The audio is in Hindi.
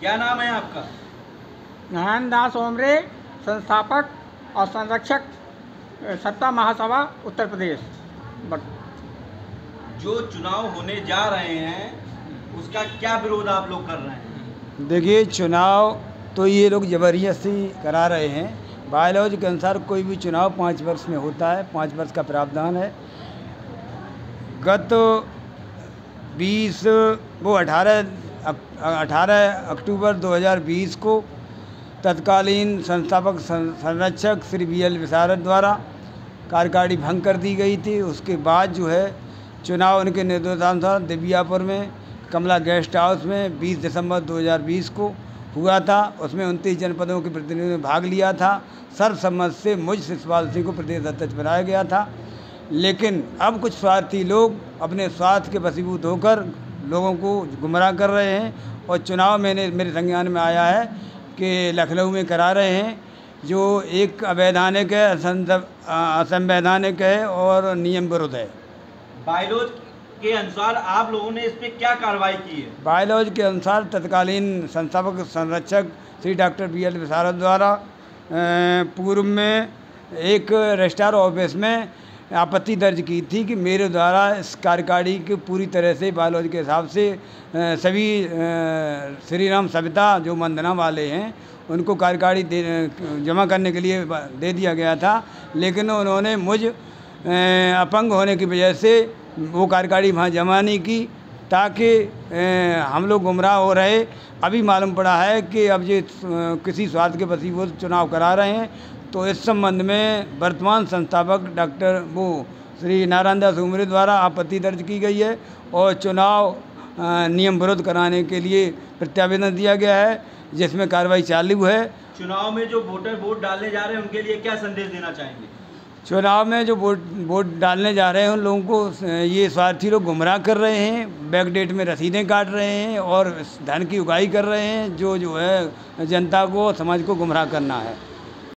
क्या नाम है आपका? नारायण दास ओमरे संस्थापक और संरक्षक सत्ता महासभा उत्तर प्रदेश। बट जो चुनाव होने जा रहे हैं उसका क्या विरोध आप लोग कर रहे हैं? देखिए चुनाव तो ये लोग ज़बरदस्ती करा रहे हैं। बायोलॉजी के अनुसार कोई भी चुनाव पाँच वर्ष में होता है पाँच वर्ष का प्रावधान है। गत बीस वो अठारह अठारह अक्टूबर 2020 को तत्कालीन संस्थापक संरक्षक श्री बी एल विशारद द्वारा कार्यकारी भंग कर दी गई थी। उसके बाद जो है, चुनाव उनके निर्देशानुसार दिव्यापुर में, कमला गेस्ट हाउस में 20 दिसंबर 2020 को हुआ था। उसमें उनतीस जनपदों के प्रतिनिधियों ने भाग लिया था। सर्वसम्मत से मुझ शिषपाल सिंह को प्रदेश अध्यक्ष बनाया गया था। लेकिन अब कुछ स्वार्थी लोग अपने स्वार्थ के वसीभूत होकर लोगों को गुमराह कर रहे हैं और चुनाव मैंने मेरे संज्ञान में आया है कि लखनऊ में करा रहे हैं जो एक अवैधानिक है असंवैधानिक है और नियम विरुद्ध है। बायलॉज के अनुसार आप लोगों ने इस पर क्या कार्रवाई की है? बायोलॉज के अनुसार तत्कालीन संस्थापक संरक्षक Shri doctor B L Visharad द्वारा पूर्व में एक रजिस्ट्रार ऑफ़िस में आपत्ति दर्ज की थी कि मेरे द्वारा इस कार्यकारी के पूरी तरह से बायोलॉजी के हिसाब से सभी श्री राम सविता जो मंदना वाले हैं, उनको कार्यकारी दे, जमा करने के लिए दे दिया गया था। लेकिन उन्होंने मुझ अपंग होने की वजह से वो कार्यकारी वहाँ जमा नहीं की ताकि हम लोग गुमराह हो रहे। अभी मालूम पड़ा है कि अब ये किसी स्वार्थ के वसीवत चुनाव करा रहे हैं। तो इस संबंध में वर्तमान संस्थापक डॉक्टर वो श्री नारायण दास उमरे द्वारा आपत्ति दर्ज की गई है और चुनाव नियम विरोध कराने के लिए प्रत्यावेदन दिया गया है जिसमें कार्रवाई चालू है। चुनाव में जो वोटर वोट डालने जा रहे हैं उनके लिए क्या संदेश देना चाहेंगे? चुनाव में जो वोट वोट डालने जा रहे हैं उन लोगों को ये स्वार्थी लोग गुमराह कर रहे हैं बैकडेट में रसीदें काट रहे हैं और धन की उगाही कर रहे हैं जो जो है जनता को समाज को गुमराह करना है।